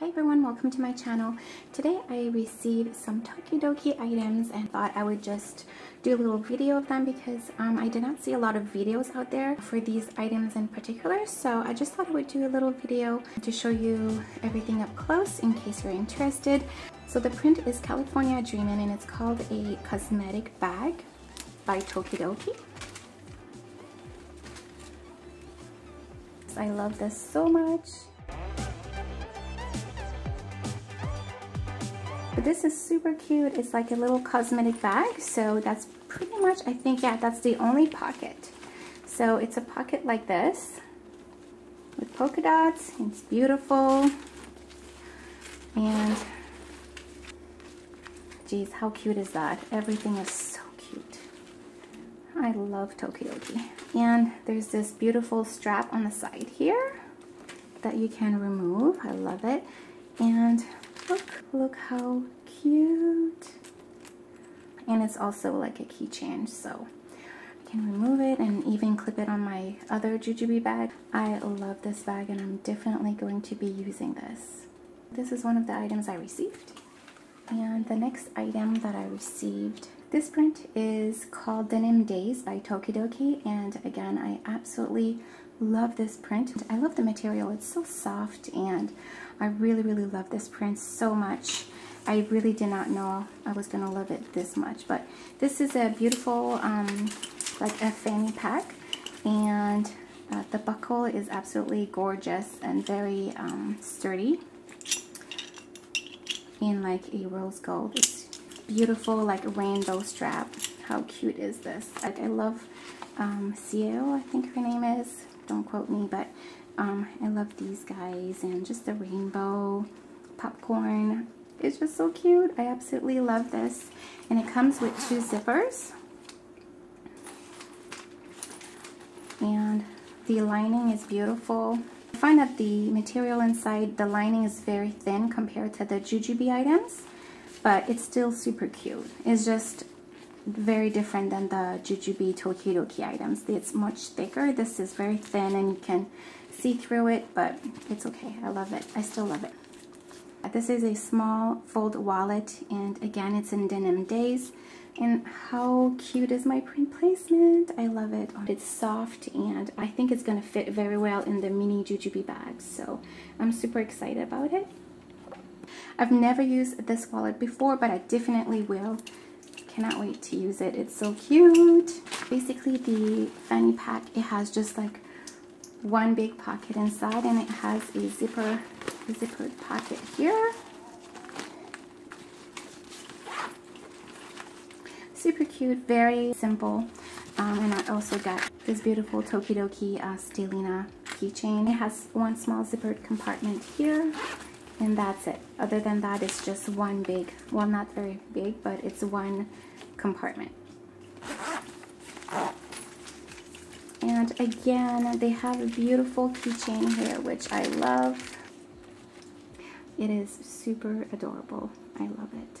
Hi everyone, welcome to my channel. Today I received some Tokidoki items and thought I would just do a little video of them because um, I did not see a lot of videos out there for these items in particular. So I just thought I would do a little video to show you everything up close in case you're interested. So the print is California Dreamin' and it's called a cosmetic bag by Tokidoki. I love this so much. But this is super cute. It's like a little cosmetic bag. So that's pretty much, I think, yeah, that's the only pocket. So it's a pocket like this with polka dots. It's beautiful. And geez, how cute is that? Everything is so cute. I love Tokidoki. And there's this beautiful strap on the side here that you can remove. I love it. And Look, look how cute. And it's also like a keychain, so I can remove it and even clip it on my other Jujube bag. I love this bag and I'm definitely going to be using this. This is one of the items I received. And the next item that I received, this print is called Denim Daze by Tokidoki. And again, I absolutely love this print. I love the material. It's so soft and I really, really love this print so much. I really did not know I was going to love it this much. But this is a beautiful, um, like a fanny pack. And uh, the buckle is absolutely gorgeous and very um, sturdy. In like a rose gold. It's beautiful like a rainbow strap. How cute is this? Like I love um, Ciel, I think her name is don't quote me, but um, I love these guys and just the rainbow popcorn. It's just so cute. I absolutely love this. And it comes with two zippers. And the lining is beautiful. I find that the material inside, the lining is very thin compared to the Jujube items, but it's still super cute. It's just very different than the Jujube Tokidoki items. It's much thicker. This is very thin and you can see through it, but it's okay. I love it. I still love it. Uh, this is a small fold wallet and again it's in denim daze. And how cute is my print placement? I love it. It's soft and I think it's going to fit very well in the mini Jujube bags. So I'm super excited about it. I've never used this wallet before, but I definitely will cannot wait to use it. It's so cute. Basically, the fanny pack, it has just like one big pocket inside and it has a zipper, a zippered pocket here. Super cute, very simple. Um, and I also got this beautiful Tokidoki uh, Stellina keychain. It has one small zippered compartment here and that's it. Other than that it's just one big well not very big but it's one compartment. And again they have a beautiful keychain here which I love. It is super adorable. I love it.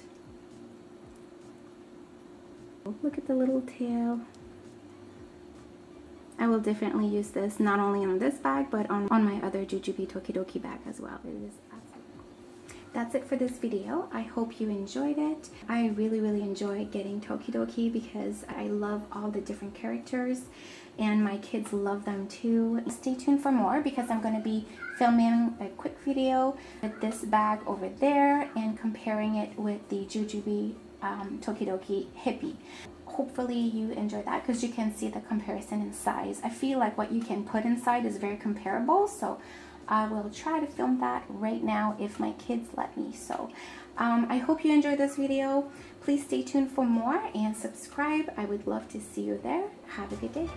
Look at the little tail. I will definitely use this not only on this bag but on, on my other Jujube Tokidoki bag as well. It is that's it for this video. I hope you enjoyed it. I really, really enjoy getting Tokidoki because I love all the different characters and my kids love them too. Stay tuned for more because I'm going to be filming a quick video with this bag over there and comparing it with the Jujube um, Tokidoki Hippie. Hopefully you enjoy that because you can see the comparison in size. I feel like what you can put inside is very comparable so I will try to film that right now if my kids let me. So um, I hope you enjoyed this video. Please stay tuned for more and subscribe. I would love to see you there. Have a good day.